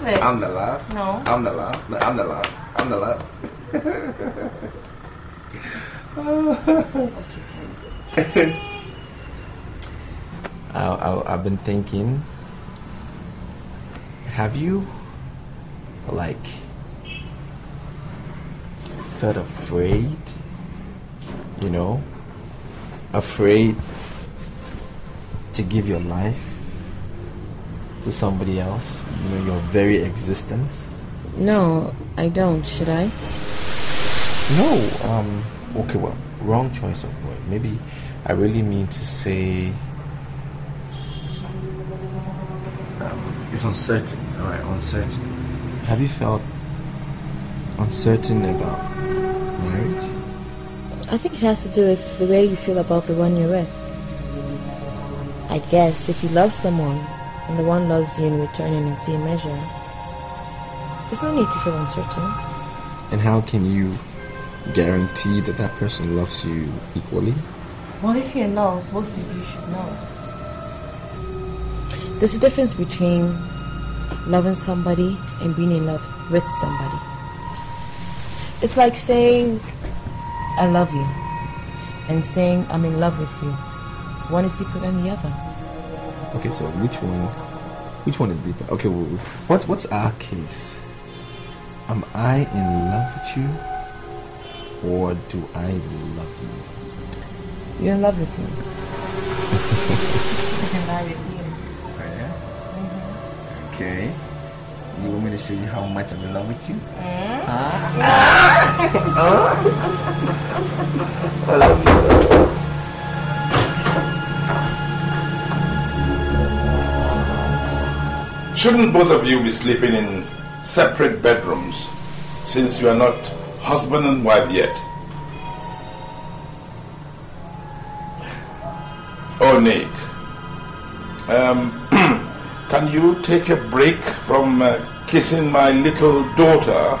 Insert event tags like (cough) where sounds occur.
love it. I'm the last. No. I'm the last. I'm the last. I'm the last. (laughs) I, I, I've been thinking. Have you, like, felt afraid? You know, afraid to give your life to somebody else? You know, your very existence? No, I don't. Should I? No. Um. Okay. Well, wrong choice of word. Maybe I really mean to say. Um, it's uncertain. All right, uncertain. Have you felt uncertain about marriage? I think it has to do with the way you feel about the one you're with. I guess if you love someone and the one loves you in return in the same measure, there's no need to feel uncertain. And how can you guarantee that that person loves you equally? Well, if you're in love, both of you should know. There's a difference between loving somebody and being in love with somebody. It's like saying, I love you, and saying, I'm in love with you. One is deeper than the other. Okay, so which one? Which one is deeper? Okay, well, what's what's our case? Am I in love with you, or do I love you? You're in love with me. and I with you. Oh, yeah? Mm-hmm. Okay. You want me to show you how much I'm in love with you? Mm. (laughs) (laughs) Shouldn't both of you be sleeping in separate bedrooms since you are not husband and wife yet? Oh, Nick, um, (clears throat) can you take a break from uh, kissing my little daughter